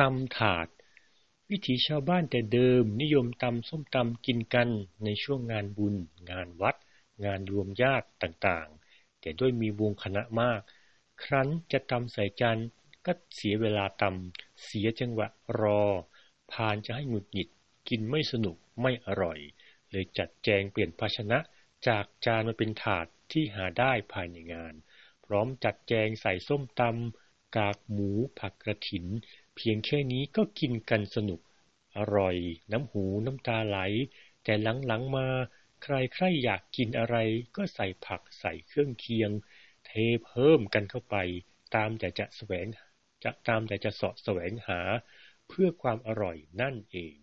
ตำถาด วิถีชาวบ้านแต่เดิมนิยมตำส้มตำกินกันในช่วงงานบุญ งานวัด งานรวมญาติต่างๆ แต่ด้วยมีวงคณะมาก ครั้นจะตำใส่จานก็เสียเวลาตำเสียจังหวะรอ พานจะให้หงุดหงิด กินไม่สนุกไม่อร่อย เลยจัดแจงเปลี่ยนภาชนะจากจานมาเป็นถาดที่หาได้ภายในงาน พร้อมจัดแจงใส่ส้มตำ กากหมูผักกระถิน เพียงแค่นี้ก็กินกันสนุก อร่อย น้ำหูน้ำตาไหล แต่หลังๆมา ใครใครอยากกินอะไรก็ใส่ผักใส่เครื่องเคียง เทเพิ่มกันเข้าไป ตามแต่จะแสวงจะตามแต่จะสอดแสวงหา เพื่อความอร่อยนั่นเอง